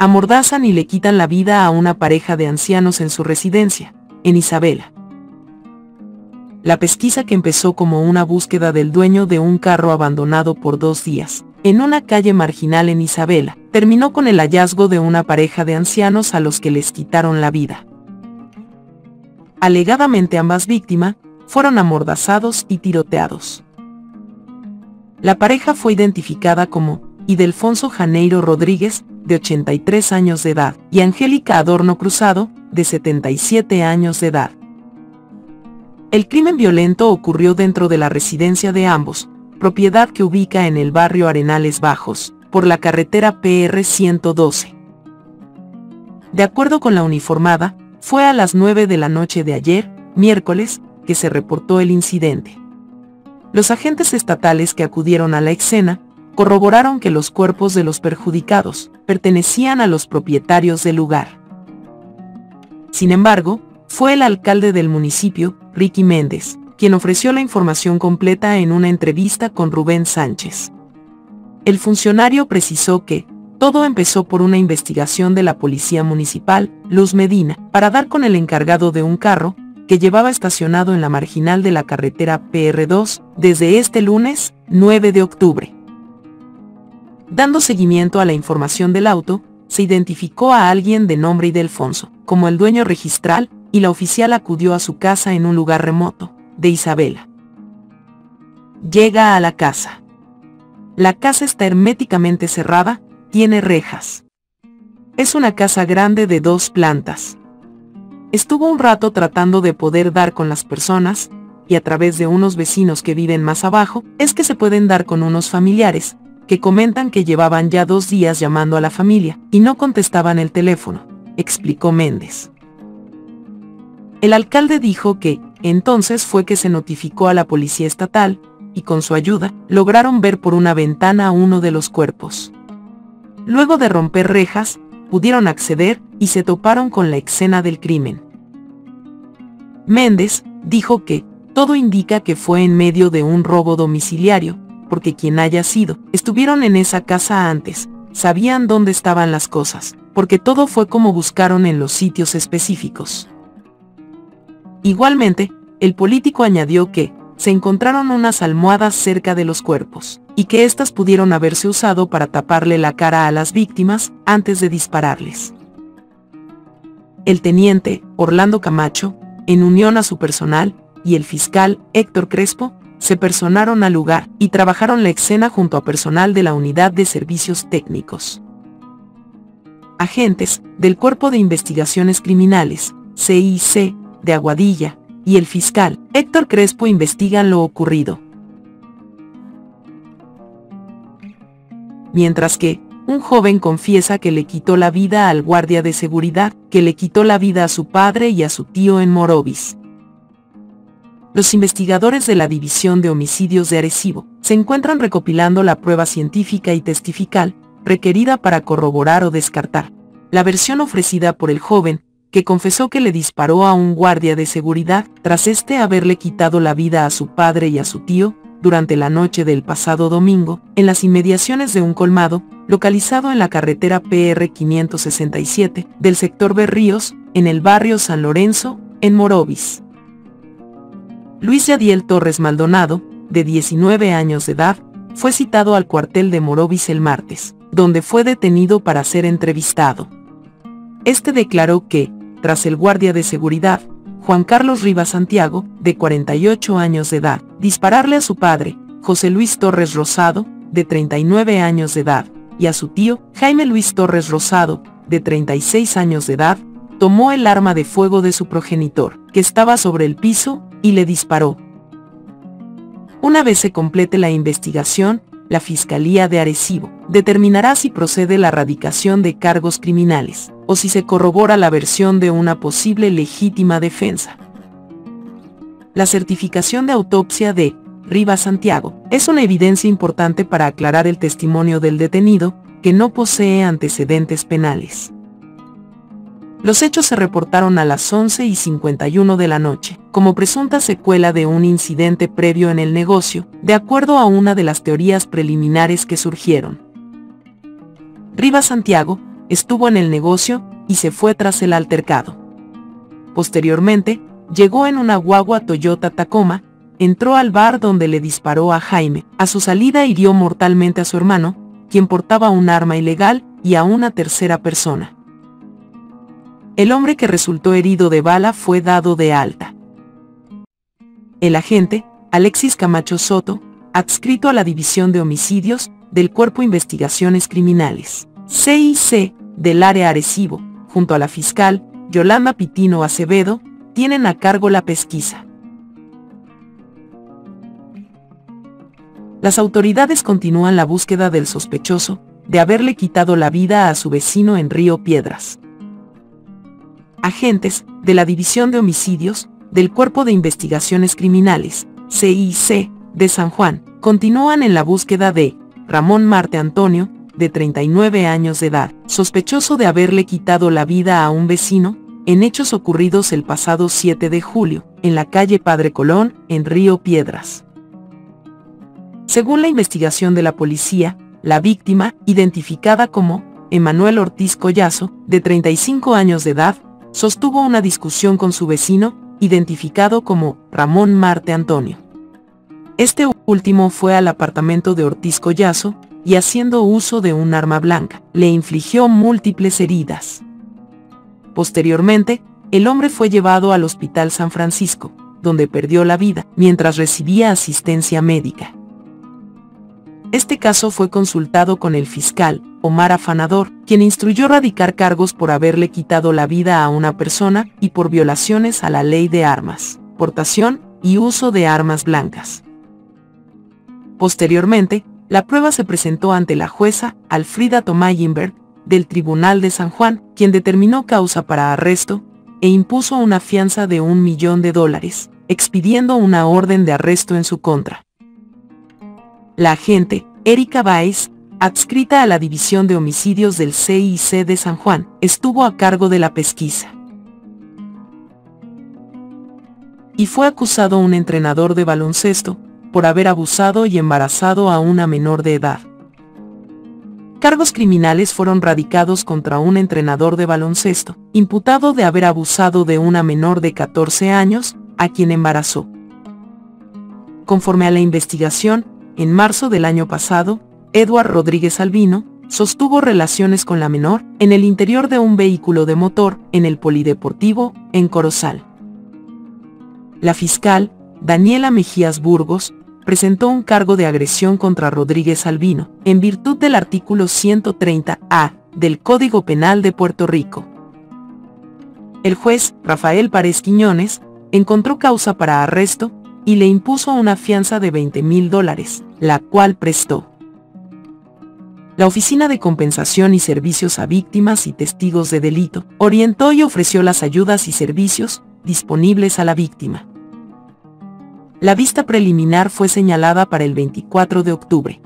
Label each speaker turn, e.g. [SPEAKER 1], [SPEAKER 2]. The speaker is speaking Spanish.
[SPEAKER 1] amordazan y le quitan la vida a una pareja de ancianos en su residencia, en Isabela. La pesquisa que empezó como una búsqueda del dueño de un carro abandonado por dos días, en una calle marginal en Isabela, terminó con el hallazgo de una pareja de ancianos a los que les quitaron la vida. Alegadamente ambas víctimas fueron amordazados y tiroteados. La pareja fue identificada como Idelfonso Janeiro Rodríguez, de 83 años de edad, y Angélica Adorno Cruzado, de 77 años de edad. El crimen violento ocurrió dentro de la residencia de ambos, propiedad que ubica en el barrio Arenales Bajos, por la carretera PR 112. De acuerdo con la uniformada, fue a las 9 de la noche de ayer, miércoles, que se reportó el incidente. Los agentes estatales que acudieron a la escena corroboraron que los cuerpos de los perjudicados pertenecían a los propietarios del lugar. Sin embargo, fue el alcalde del municipio, Ricky Méndez, quien ofreció la información completa en una entrevista con Rubén Sánchez. El funcionario precisó que, todo empezó por una investigación de la Policía Municipal, Luz Medina, para dar con el encargado de un carro, que llevaba estacionado en la marginal de la carretera PR2, desde este lunes, 9 de octubre. Dando seguimiento a la información del auto, se identificó a alguien de nombre Idelfonso, como el dueño registral, y la oficial acudió a su casa en un lugar remoto, de Isabela. Llega a la casa. La casa está herméticamente cerrada, tiene rejas. Es una casa grande de dos plantas. Estuvo un rato tratando de poder dar con las personas, y a través de unos vecinos que viven más abajo, es que se pueden dar con unos familiares, que comentan que llevaban ya dos días llamando a la familia, y no contestaban el teléfono, explicó Méndez. El alcalde dijo que, entonces fue que se notificó a la policía estatal, y con su ayuda, lograron ver por una ventana a uno de los cuerpos. Luego de romper rejas, pudieron acceder y se toparon con la escena del crimen. Méndez dijo que todo indica que fue en medio de un robo domiciliario, porque quien haya sido, estuvieron en esa casa antes, sabían dónde estaban las cosas, porque todo fue como buscaron en los sitios específicos. Igualmente, el político añadió que, se encontraron unas almohadas cerca de los cuerpos, y que éstas pudieron haberse usado para taparle la cara a las víctimas antes de dispararles. El teniente, Orlando Camacho, en unión a su personal, y el fiscal, Héctor Crespo, se personaron al lugar y trabajaron la escena junto a personal de la Unidad de Servicios Técnicos. Agentes del Cuerpo de Investigaciones Criminales, CIC, de Aguadilla, y el fiscal, Héctor Crespo investigan lo ocurrido. Mientras que, un joven confiesa que le quitó la vida al guardia de seguridad, que le quitó la vida a su padre y a su tío en Morovis. Los investigadores de la División de Homicidios de Arecibo se encuentran recopilando la prueba científica y testifical requerida para corroborar o descartar la versión ofrecida por el joven, que confesó que le disparó a un guardia de seguridad tras este haberle quitado la vida a su padre y a su tío, durante la noche del pasado domingo, en las inmediaciones de un colmado, localizado en la carretera PR 567, del sector Berríos, en el barrio San Lorenzo, en Morovis. Luis Yadiel Torres Maldonado, de 19 años de edad, fue citado al cuartel de Morovis el martes, donde fue detenido para ser entrevistado. Este declaró que, tras el guardia de seguridad, Juan Carlos Rivas Santiago, de 48 años de edad, dispararle a su padre, José Luis Torres Rosado, de 39 años de edad, y a su tío, Jaime Luis Torres Rosado, de 36 años de edad, tomó el arma de fuego de su progenitor, que estaba sobre el piso, y le disparó. Una vez se complete la investigación, la Fiscalía de Arecibo determinará si procede la erradicación de cargos criminales o si se corrobora la versión de una posible legítima defensa. La certificación de autopsia de Rivas Santiago es una evidencia importante para aclarar el testimonio del detenido, que no posee antecedentes penales. Los hechos se reportaron a las 11 y 51 de la noche, como presunta secuela de un incidente previo en el negocio, de acuerdo a una de las teorías preliminares que surgieron. Rivas Santiago estuvo en el negocio y se fue tras el altercado. Posteriormente, llegó en una guagua Toyota Tacoma, entró al bar donde le disparó a Jaime. A su salida hirió mortalmente a su hermano, quien portaba un arma ilegal, y a una tercera persona. El hombre que resultó herido de bala fue dado de alta. El agente, Alexis Camacho Soto, adscrito a la División de Homicidios del Cuerpo Investigaciones Criminales, CIC, del área Arecibo, junto a la fiscal, Yolanda Pitino Acevedo, tienen a cargo la pesquisa. Las autoridades continúan la búsqueda del sospechoso de haberle quitado la vida a su vecino en Río Piedras. Agentes de la División de Homicidios del Cuerpo de Investigaciones Criminales, CIC, de San Juan, continúan en la búsqueda de Ramón Marte Antonio, de 39 años de edad, sospechoso de haberle quitado la vida a un vecino, en hechos ocurridos el pasado 7 de julio, en la calle Padre Colón, en Río Piedras. Según la investigación de la policía, la víctima, identificada como Emanuel Ortiz Collazo, de 35 años de edad, sostuvo una discusión con su vecino, identificado como Ramón Marte Antonio. Este último fue al apartamento de Ortiz Collazo, y haciendo uso de un arma blanca, le infligió múltiples heridas. Posteriormente, el hombre fue llevado al Hospital San Francisco, donde perdió la vida, mientras recibía asistencia médica. Este caso fue consultado con el fiscal, Omar Afanador, quien instruyó radicar cargos por haberle quitado la vida a una persona y por violaciones a la ley de armas, portación y uso de armas blancas. Posteriormente, la prueba se presentó ante la jueza Alfrida Tomayenberg del Tribunal de San Juan, quien determinó causa para arresto e impuso una fianza de un millón de dólares, expidiendo una orden de arresto en su contra. La agente, Erika Baez, adscrita a la División de Homicidios del CIC de San Juan, estuvo a cargo de la pesquisa. Y fue acusado un entrenador de baloncesto, por haber abusado y embarazado a una menor de edad. Cargos criminales fueron radicados contra un entrenador de baloncesto, imputado de haber abusado de una menor de 14 años, a quien embarazó. Conforme a la investigación, en marzo del año pasado, Edward Rodríguez Albino, sostuvo relaciones con la menor en el interior de un vehículo de motor en el Polideportivo, en Corozal. La fiscal, Daniela Mejías Burgos, presentó un cargo de agresión contra Rodríguez Albino, en virtud del artículo 130A del Código Penal de Puerto Rico. El juez, Rafael Párez Quiñones, encontró causa para arresto y le impuso una fianza de 20 mil dólares, la cual prestó. La Oficina de Compensación y Servicios a Víctimas y Testigos de Delito orientó y ofreció las ayudas y servicios disponibles a la víctima. La vista preliminar fue señalada para el 24 de octubre.